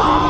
Oh!